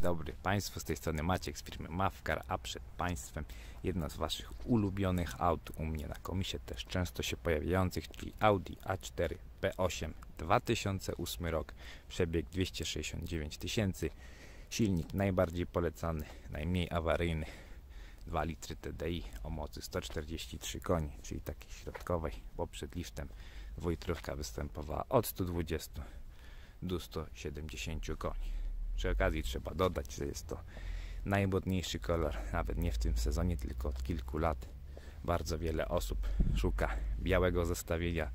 Dobry Państwu, z tej strony Maciek z firmy Mavcar, a przed Państwem jedno z Waszych ulubionych aut u mnie na komisie, też często się pojawiających, czyli Audi A4 B8 2008 rok, przebieg 269 tysięcy, silnik najbardziej polecany, najmniej awaryjny, 2 litry TDI o mocy 143 koni, czyli takiej środkowej, bo przed liftem dwójtrówka występowała od 120 do 170 koni. Przy okazji trzeba dodać, że jest to najmodniejszy kolor, nawet nie w tym sezonie, tylko od kilku lat. Bardzo wiele osób szuka białego zestawienia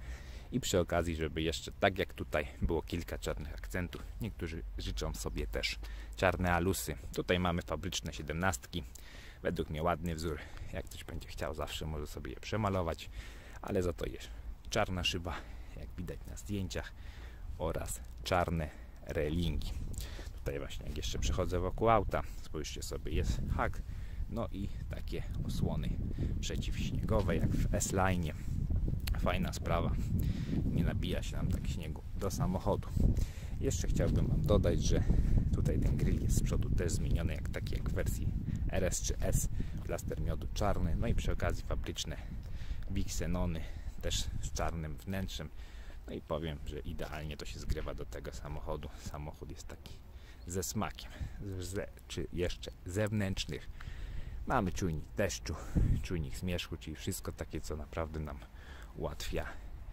i przy okazji, żeby jeszcze tak jak tutaj było kilka czarnych akcentów, niektórzy życzą sobie też czarne alusy. Tutaj mamy fabryczne siedemnastki. Według mnie ładny wzór. Jak ktoś będzie chciał, zawsze może sobie je przemalować, ale za to jest czarna szyba, jak widać na zdjęciach, oraz czarne relingi. Tutaj właśnie jak jeszcze przechodzę wokół auta, spójrzcie sobie, jest hak, no i takie osłony przeciwśniegowe jak w S-Line. Fajna sprawa. Nie nabija się nam tak śniegu do samochodu. Jeszcze chciałbym Wam dodać, że tutaj ten grill jest z przodu też zmieniony, jak taki jak w wersji RS czy S. Plaster miodu czarny, no i przy okazji fabryczne Bixenony też z czarnym wnętrzem. No i powiem, że idealnie to się zgrywa do tego samochodu. Samochód jest taki ze smakiem, ze, czy jeszcze zewnętrznych. Mamy czujnik deszczu, czujnik zmierzchu, czyli wszystko takie, co naprawdę nam ułatwia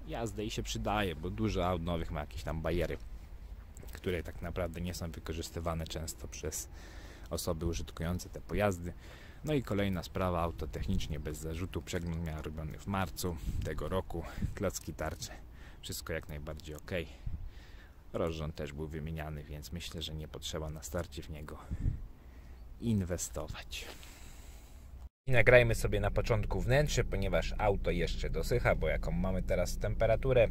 jazdę i się przydaje, bo dużo aut nowych ma jakieś tam bariery, które tak naprawdę nie są wykorzystywane często przez osoby użytkujące te pojazdy. No i kolejna sprawa, auto technicznie bez zarzutu, przegląd miał robiony w marcu tego roku, klocki tarcze, wszystko jak najbardziej ok. Rozrząd też był wymieniany, więc myślę, że nie potrzeba na starcie w niego inwestować. I nagrajmy sobie na początku wnętrze, ponieważ auto jeszcze dosycha, bo jaką mamy teraz temperaturę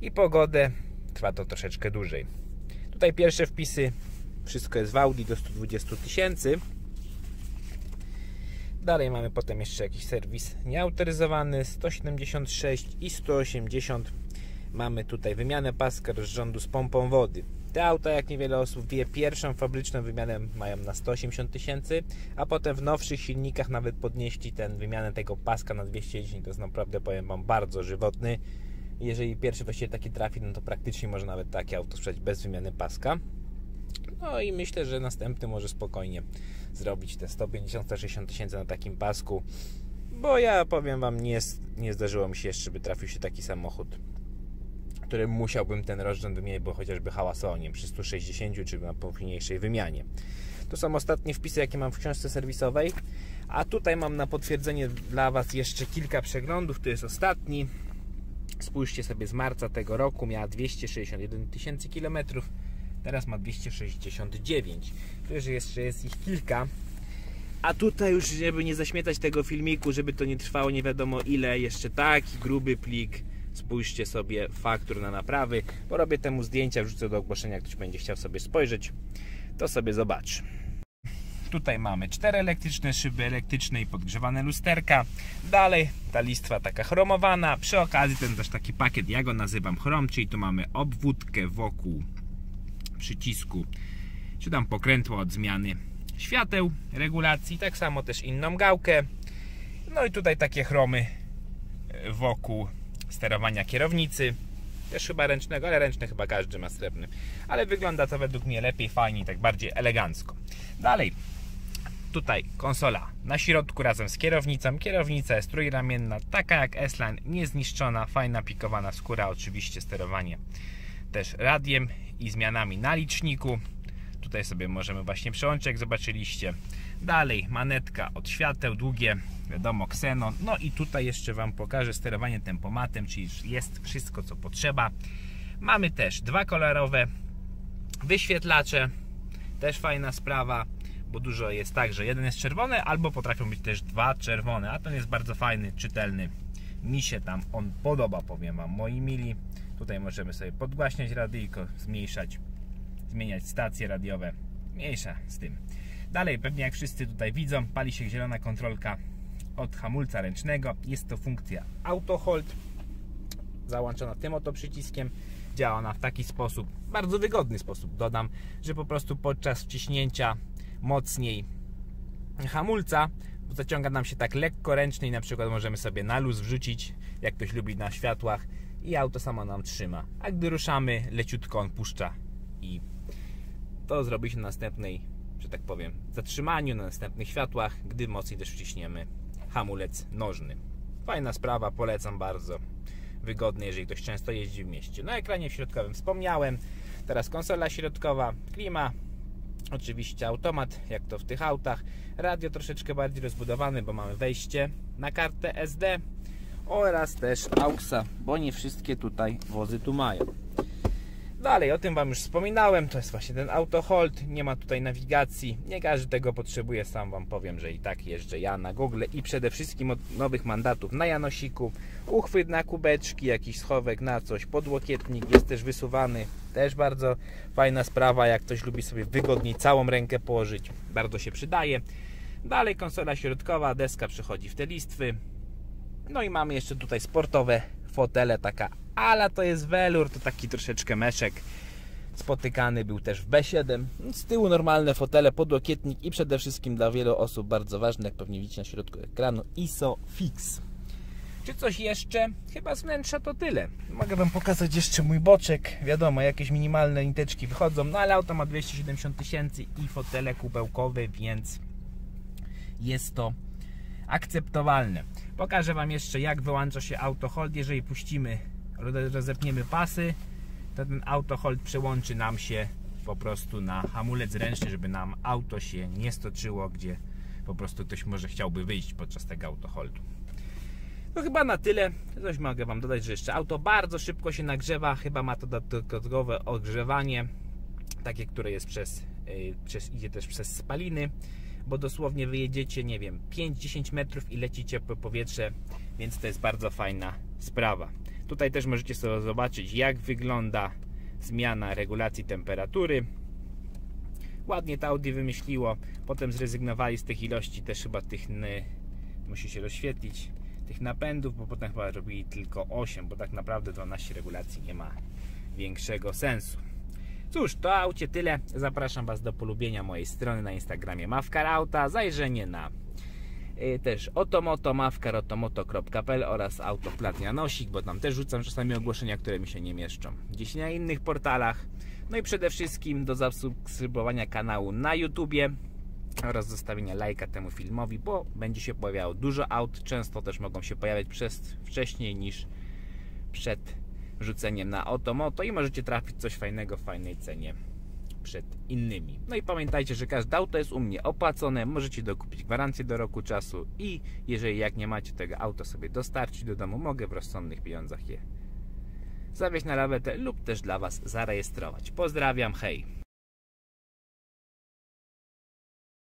i pogodę, trwa to troszeczkę dłużej. Tutaj pierwsze wpisy, wszystko jest w Audi do 120 tysięcy. Dalej mamy potem jeszcze jakiś serwis nieautoryzowany 176 i 180 mamy tutaj wymianę paska rozrządu z pompą wody. Te auta, jak niewiele osób wie, pierwszą fabryczną wymianę mają na 180 tysięcy, a potem w nowszych silnikach nawet podnieśli ten wymianę tego paska na 210. To jest naprawdę, powiem Wam, bardzo żywotny. Jeżeli pierwszy właściwie taki trafi, no to praktycznie może nawet takie auto sprzedać bez wymiany paska. No i myślę, że następny może spokojnie zrobić te 150-160 tysięcy na takim pasku, bo ja powiem Wam, nie, nie zdarzyło mi się jeszcze, by trafił się taki samochód którym musiałbym ten rozrząd wymienić, bo chociażby hałasował, nie przy 160 czy na późniejszej wymianie. To są ostatnie wpisy, jakie mam w książce serwisowej. A tutaj mam na potwierdzenie dla Was jeszcze kilka przeglądów. To jest ostatni. Spójrzcie sobie z marca tego roku. Miała 261 tysięcy kilometrów. Teraz ma 269. To że jeszcze jest ich kilka. A tutaj już, żeby nie zaśmietać tego filmiku, żeby to nie trwało nie wiadomo ile, jeszcze taki gruby plik spójrzcie sobie faktur na naprawy. Porobię temu zdjęcia, wrzucę do ogłoszenia, jak ktoś będzie chciał sobie spojrzeć, to sobie zobaczy. Tutaj mamy cztery elektryczne szyby elektryczne i podgrzewane lusterka. Dalej ta listwa taka chromowana. Przy okazji ten też taki pakiet, ja go nazywam chrom, czyli tu mamy obwódkę wokół przycisku, czy tam pokrętło od zmiany świateł, regulacji, tak samo też inną gałkę. No i tutaj takie chromy wokół sterowania kierownicy. Też chyba ręcznego, ale ręczny chyba każdy ma srebrny. Ale wygląda to według mnie lepiej, fajniej, tak bardziej elegancko. Dalej, tutaj konsola na środku razem z kierownicą. Kierownica jest trójramienna, taka jak S-Line, niezniszczona, fajna pikowana skóra, oczywiście sterowanie też radiem i zmianami na liczniku. Tutaj sobie możemy właśnie przełączyć, jak zobaczyliście. Dalej manetka od świateł, długie, wiadomo, Xenon. No i tutaj jeszcze Wam pokażę sterowanie tempomatem, czyli jest wszystko co potrzeba. Mamy też dwa kolorowe wyświetlacze, też fajna sprawa, bo dużo jest tak, że jeden jest czerwony, albo potrafią być też dwa czerwone, a ten jest bardzo fajny, czytelny. Mi się tam on podoba, powiem Wam, moi mili. Tutaj możemy sobie podgłaśniać radyjko, zmniejszać, zmieniać stacje radiowe. Mniejsza z tym. Dalej, pewnie jak wszyscy tutaj widzą, pali się zielona kontrolka od hamulca ręcznego. Jest to funkcja auto hold, załączona tym oto przyciskiem. działa ona w taki sposób, bardzo wygodny sposób dodam, że po prostu podczas wciśnięcia mocniej hamulca zaciąga nam się tak lekko ręcznie i na przykład możemy sobie na luz wrzucić, jak ktoś lubi na światłach i auto samo nam trzyma. A gdy ruszamy, leciutko on puszcza i to zrobi się na następnej, że tak powiem, zatrzymaniu, na następnych światłach, gdy mocniej też wciśniemy hamulec nożny. Fajna sprawa, polecam bardzo. Wygodny, jeżeli ktoś często jeździ w mieście. Na ekranie środkowym wspomniałem. Teraz konsola środkowa, klima, oczywiście automat, jak to w tych autach. Radio troszeczkę bardziej rozbudowane, bo mamy wejście na kartę SD oraz też AUXa, bo nie wszystkie tutaj wozy tu mają. Dalej, o tym Wam już wspominałem, to jest właśnie ten auto hold, nie ma tutaj nawigacji, nie każdy tego potrzebuje, sam Wam powiem, że i tak jeżdżę ja na Google i przede wszystkim od nowych mandatów na Janosiku, uchwyt na kubeczki, jakiś schowek na coś, podłokietnik jest też wysuwany, też bardzo fajna sprawa, jak ktoś lubi sobie wygodniej całą rękę położyć, bardzo się przydaje. Dalej konsola środkowa, deska przechodzi w te listwy, no i mamy jeszcze tutaj sportowe fotele, taka ala to jest welur, to taki troszeczkę meszek. Spotykany był też w B7. Z tyłu normalne fotele, podłokietnik i przede wszystkim dla wielu osób bardzo ważne, jak pewnie widzicie na środku ekranu, ISO Fix. Czy coś jeszcze? Chyba z wnętrza to tyle. Mogę Wam pokazać jeszcze mój boczek. Wiadomo, jakieś minimalne niteczki wychodzą, no ale auto ma 270 tysięcy i fotele kubełkowe, więc jest to akceptowalne. Pokażę Wam jeszcze jak wyłącza się auto hold. Jeżeli puścimy, rozepniemy pasy, to ten auto hold przełączy nam się po prostu na hamulec ręczny, żeby nam auto się nie stoczyło, gdzie po prostu ktoś może chciałby wyjść podczas tego auto holdu. No chyba na tyle. Coś mogę Wam dodać, że jeszcze auto bardzo szybko się nagrzewa. Chyba ma to dodatkowe ogrzewanie, takie, które jest przez, yy, przez idzie też przez spaliny bo dosłownie wyjedziecie, nie wiem, 5-10 metrów i leci ciepłe powietrze, więc to jest bardzo fajna sprawa. Tutaj też możecie sobie zobaczyć, jak wygląda zmiana regulacji temperatury. Ładnie to Audi wymyśliło, potem zrezygnowali z tych ilości, też chyba tych, musi się rozświetlić, tych napędów, bo potem chyba robili tylko 8, bo tak naprawdę 12 regulacji nie ma większego sensu. Cóż, to aucie tyle. Zapraszam Was do polubienia mojej strony na Instagramie Mawkarauta, zajrzenie na też otomoto, mawkarotomoto.pl oraz autoplat Janosik, bo tam też rzucam czasami ogłoszenia, które mi się nie mieszczą. Gdzieś na innych portalach. No i przede wszystkim do zasubskrybowania kanału na YouTubie oraz zostawienia lajka temu filmowi, bo będzie się pojawiało dużo aut. Często też mogą się pojawiać przez wcześniej niż przed rzuceniem na Otomoto i możecie trafić coś fajnego w fajnej cenie przed innymi. No i pamiętajcie, że każde auto jest u mnie opłacone, możecie dokupić gwarancję do roku czasu i jeżeli jak nie macie tego auta sobie dostarczyć do domu, mogę w rozsądnych pieniądzach je zawieźć na lawetę lub też dla Was zarejestrować. Pozdrawiam, hej!